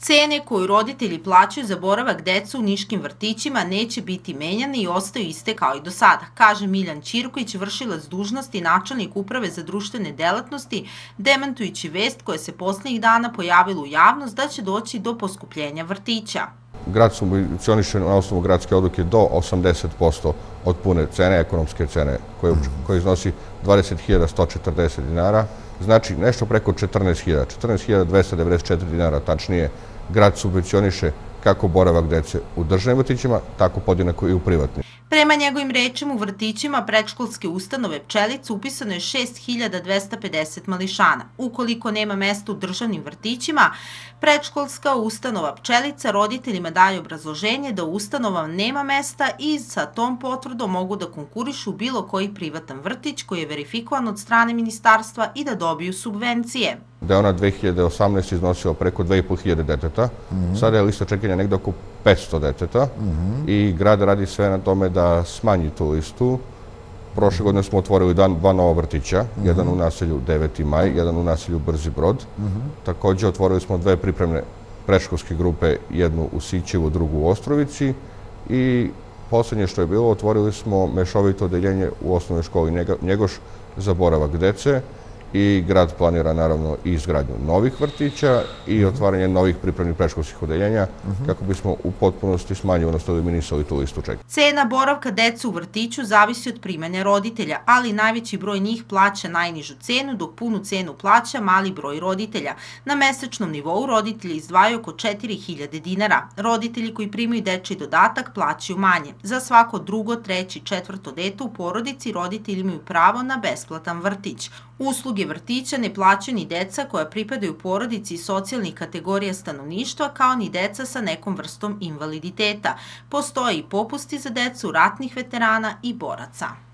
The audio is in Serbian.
Cene koju roditelji plaćaju za boravak deca u niškim vrtićima neće biti menjane i ostaju iste kao i do sada, kaže Miljan Ćirković, vršilac dužnosti načelnik Uprave za društvene delatnosti, demantujući vest koja se poslednjih dana pojavila u javnost da će doći do poskupljenja vrtića. Grad subvencioniše na osnovu gradske odluke do 80% od pune cene, ekonomske cene, koje, koje iznosi 20.140 dinara, znači nešto preko 14.000, 14.294 dinara tačnije, grad subvencioniše kako boravak dece u državnim vrtićima, tako podjednako i u privatnim. Prema njegovim rečima u vrtićima predškolske ustanove Pčelica upisano je 6250 mališana. Ukoliko nema mesta u državnim vrtićima, predškolska ustanova Pčelica roditeljima daje obrazloženje da u ustanovama nema mesta i sa tom potvrdom mogu da konkurišu bilo koji privatan vrtić koji je verifikovan od strane ministarstva i da dobiju subvencije da je ona 2018 iznosila preko 2500 deteta. Sada je lista čekanja negde oko 500 deteta i grad radi sve na tome da smanji tu listu. Prošle godine smo otvorili dan, dva nova vrtića, jedan u naselju 9. maj, jedan u naselju Brzi brod. Takođe otvorili smo dve pripremne preškolske grupe, jednu u Sićevu, drugu u Ostrovici i poslednje što je bilo, otvorili smo mešovito odeljenje u osnovnoj školi Njegoš za boravak dece i grad planira naravno i izgradnju novih vrtića i otvaranje novih pripremnih preškolskih odeljenja kako bismo u potpunosti smanjili, odnosno eliminisali tu listu čeka. Cena boravka deca u vrtiću zavisi od primanja roditelja, ali najveći broj njih plaća najnižu cenu, dok punu cenu plaća mali broj roditelja. Na mesečnom nivou roditelji izdvajaju oko 4000 dinara. Roditelji koji primaju dečji dodatak plaćaju manje. Za svako drugo, treći, četvrto dete u porodici roditelji imaju pravo na besplatan vrtić. Usluge vrtića ne plaćaju ni deca koja pripadaju porodici i socijalnih kategorija stanovništva, kao ni deca sa nekom vrstom invaliditeta. Postoje i popusti za decu ratnih veterana i boraca.